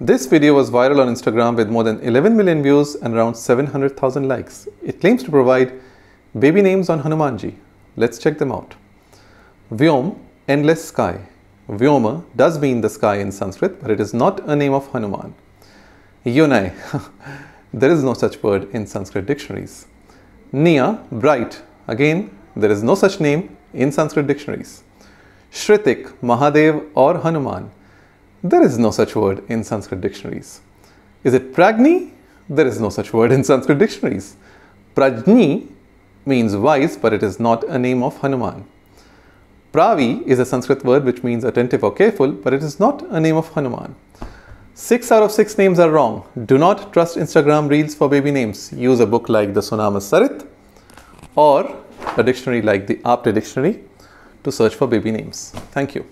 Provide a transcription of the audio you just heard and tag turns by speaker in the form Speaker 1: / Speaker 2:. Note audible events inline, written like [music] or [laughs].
Speaker 1: This video was viral on Instagram with more than 11 million views and around 700,000 likes. It claims to provide baby names on Hanumanji. Let's check them out. Vyom, endless sky. Vyoma does mean the sky in Sanskrit, but it is not a name of Hanuman. Yonai, [laughs] there is no such word in Sanskrit dictionaries. Nia, bright. Again, there is no such name in Sanskrit dictionaries. Shritik, Mahadev or Hanuman. There is no such word in Sanskrit dictionaries. Is it Pragni? There is no such word in Sanskrit dictionaries. Prajni means wise, but it is not a name of Hanuman. Pravi is a Sanskrit word which means attentive or careful, but it is not a name of Hanuman. Six out of six names are wrong. Do not trust Instagram reels for baby names. Use a book like the Sonama Sarit or a dictionary like the Apte Dictionary to search for baby names. Thank you.